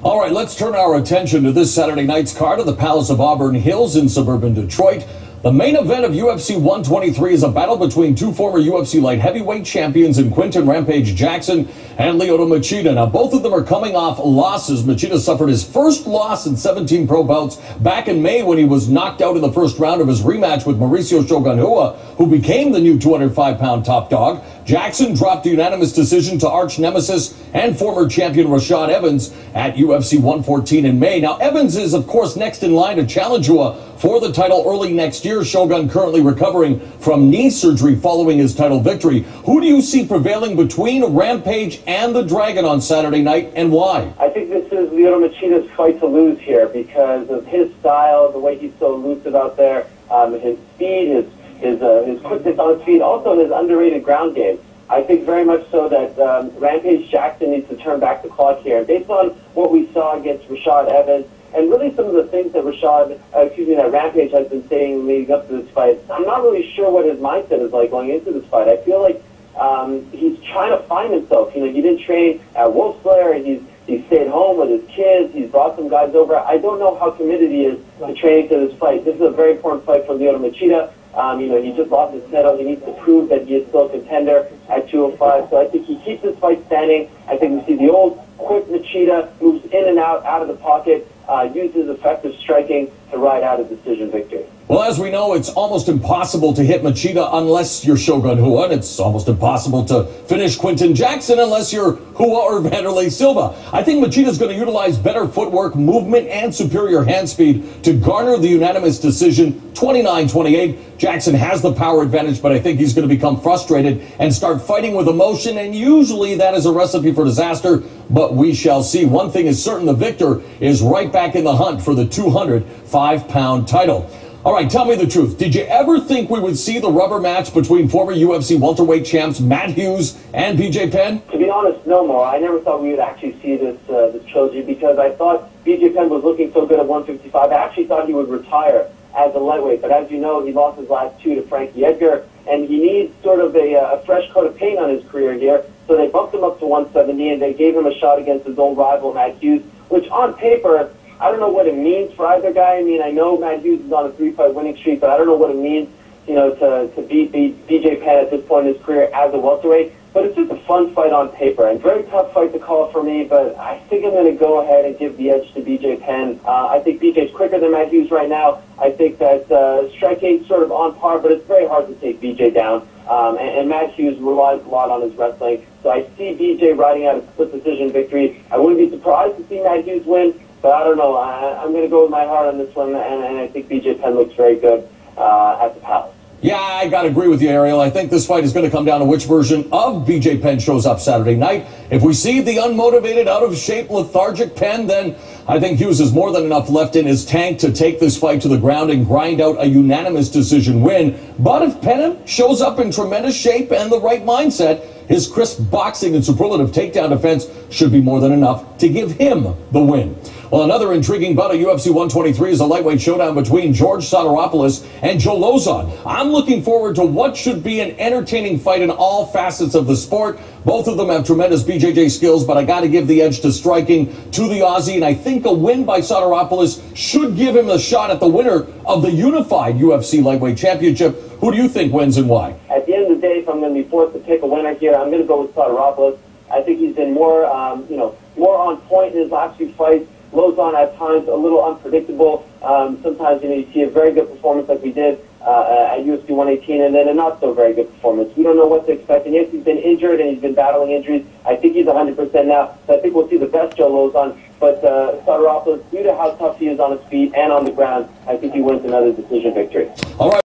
All right, let's turn our attention to this Saturday night's card at the Palace of Auburn Hills in suburban Detroit. The main event of UFC 123 is a battle between two former UFC light heavyweight champions in Quinton Rampage Jackson and Lyoto Machida. Now, both of them are coming off losses. Machida suffered his first loss in 17 pro bouts back in May when he was knocked out in the first round of his rematch with Mauricio Shogun Rua, who became the new 205 pound top dog. Jackson dropped a unanimous decision to arch nemesis and former champion Rashad Evans at UFC 114 in May. Now, Evans is, of course, next in line to challenge Rua for the title early next year. Shogun currently recovering from knee surgery following his title victory. Who do you see prevailing between Rampage and the Dragon on Saturday night, and why? I think this is Lyoto Machida's fight to lose here because of his style, the way he's so elusive out there, um, his speed, his his uh, his quickness on his feet, also his underrated ground game. I think very much so that um, Rampage Jackson needs to turn back the clock here. Based on what we saw against Rashad Evans, and really some of the things that Rashad, uh, excuse me, that Rampage has been saying leading up to this fight, I'm not really sure what his mindset is like going into this fight. I feel like um, he's trying to find himself. You know, he didn't train at Wolfslair. He's he stayed home with his kids. He's brought some guys over. I don't know how committed he is to training to this fight. This is a very important fight for Lyoto Machida. Um, you know, he just lost his title. He needs to prove that he is still a contender at 205. So I think he keeps this fight standing. I think we see the old quick Machida moves in and out, out of the pocket uh, uses effective striking to ride out a decision victory. Well, as we know, it's almost impossible to hit Machida unless you're Shogun Rua, and it's almost impossible to finish Quinton Jackson unless you're Rua or Wanderlei Silva. I think Machida's going to utilize better footwork, movement, and superior hand speed to garner the unanimous decision 29-28. Jackson has the power advantage, but I think he's going to become frustrated and start fighting with emotion, and usually that is a recipe for disaster, but we shall see. One thing is certain, the victor is right back in the hunt for the 205-pound title. All right, tell me the truth. Did you ever think we would see the rubber match between former UFC welterweight champs Matt Hughes and BJ Penn? To be honest, no more. I never thought we would actually see this uh, this trilogy because I thought BJ Penn was looking so good at 155. I actually thought he would retire as a lightweight, but as you know, he lost his last two to Frankie Edgar, and he needs sort of a, uh, a fresh coat of paint on his career here. So they bumped him up to 170, and they gave him a shot against his old rival Matt Hughes, which on paper I don't know what it means for either guy. I mean, I know Matt Hughes is on a three-fight winning streak, but I don't know what it means, you know, to, to beat, beat BJ Penn at this point in his career as a welterweight. But it's just a fun fight on paper and very tough fight to call for me. But I think I'm going to go ahead and give the edge to BJ Penn. Uh, I think BJ's quicker than Matt Hughes right now. I think that uh, strike eight sort of on par, but it's very hard to take BJ down. Um, and, and Matt Hughes relies a lot on his wrestling. So I see BJ riding out a split decision victory. I wouldn't be surprised to see Matt Hughes win. But I don't know. I, I'm going to go with my heart on this one, and, and I think BJ Penn looks very good uh, at the Palace. Yeah, I got to agree with you, Ariel. I think this fight is going to come down to which version of BJ Penn shows up Saturday night. If we see the unmotivated, out of shape, lethargic Penn, then I think Hughes has more than enough left in his tank to take this fight to the ground and grind out a unanimous decision win. But if Penn shows up in tremendous shape and the right mindset, his crisp boxing and superlative takedown defense should be more than enough to give him the win. Well, another intriguing bout of UFC 123 is a lightweight showdown between George Sotiropoulos and Joe Lauzon. I'm looking forward to what should be an entertaining fight in all facets of the sport. Both of them have tremendous BJJ skills, but I got to give the edge to striking to the Aussie, and I think a win by Sotiropoulos should give him a shot at the winner of the unified UFC lightweight championship. Who do you think wins and why? At the end of the day, if I'm going to be forced to pick a winner here, I'm going to go with Sotiropoulos. I think he's been more, um, you know, more on point in his last few fights. Lauzon at times a little unpredictable. Um, sometimes you know you see a very good performance like we did uh, at UFC 118, and then a not so very good performance. We don't know what to expect. And yes, he's been injured and he's been battling injuries. I think he's 100% now. So I think we'll see the best Joe Lauzon. But uh, Sotiropoulos, due to how tough he is on his feet and on the ground, I think he wins another decision victory. All right.